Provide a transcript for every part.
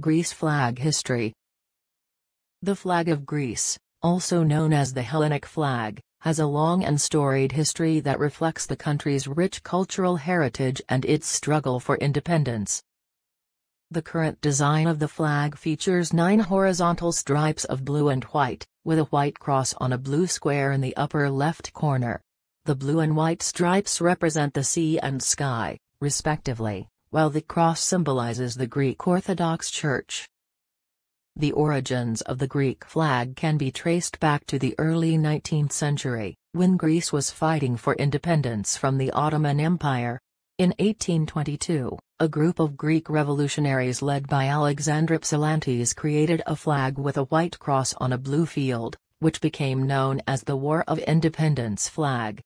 Greece flag history. The flag of Greece, also known as the Hellenic flag, has a long and storied history that reflects the country's rich cultural heritage and its struggle for independence. The current design of the flag features nine horizontal stripes of blue and white, with a white cross on a blue square in the upper left corner. The blue and white stripes represent the sea and sky, respectively, while the cross symbolizes the Greek Orthodox Church. The origins of the Greek flag can be traced back to the early 19th century, when Greece was fighting for independence from the Ottoman Empire. In 1822, a group of Greek revolutionaries led by Alexandros Ypsilantis created a flag with a white cross on a blue field, which became known as the War of Independence flag.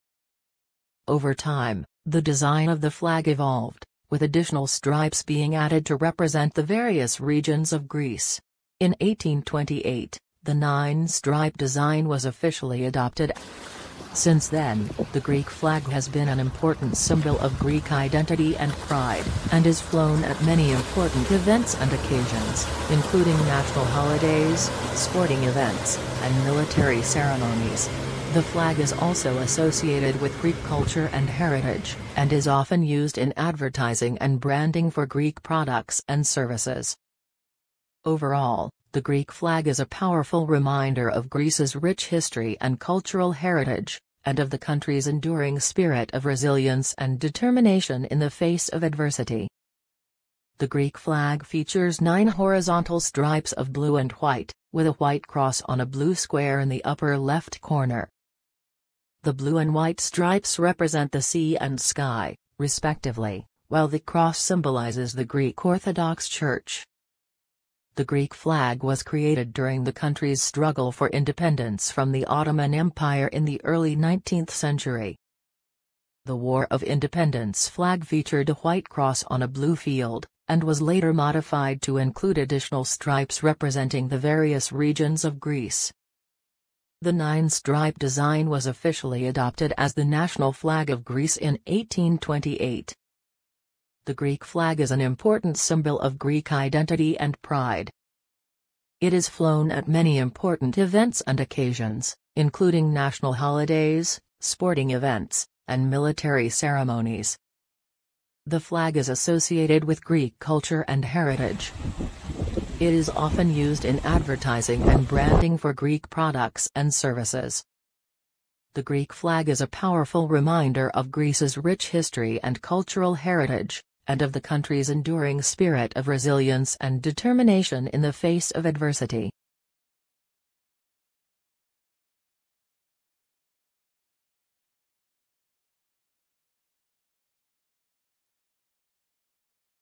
Over time, the design of the flag evolved, with additional stripes being added to represent the various regions of Greece. In 1828, the nine-stripe design was officially adopted. Since then, the Greek flag has been an important symbol of Greek identity and pride, and is flown at many important events and occasions, including national holidays, sporting events, and military ceremonies. The flag is also associated with Greek culture and heritage, and is often used in advertising and branding for Greek products and services. Overall, the Greek flag is a powerful reminder of Greece's rich history and cultural heritage, and of the country's enduring spirit of resilience and determination in the face of adversity. The Greek flag features nine horizontal stripes of blue and white, with a white cross on a blue square in the upper left corner. The blue and white stripes represent the sea and sky, respectively, while the cross symbolizes the Greek Orthodox Church. The Greek flag was created during the country's struggle for independence from the Ottoman Empire in the early 19th century. The War of Independence flag featured a white cross on a blue field, and was later modified to include additional stripes representing the various regions of Greece. The nine-stripe design was officially adopted as the national flag of Greece in 1828. The Greek flag is an important symbol of Greek identity and pride. It is flown at many important events and occasions, including national holidays, sporting events, and military ceremonies. The flag is associated with Greek culture and heritage. It is often used in advertising and branding for Greek products and services. The Greek flag is a powerful reminder of Greece's rich history and cultural heritage, and of the country's enduring spirit of resilience and determination in the face of adversity.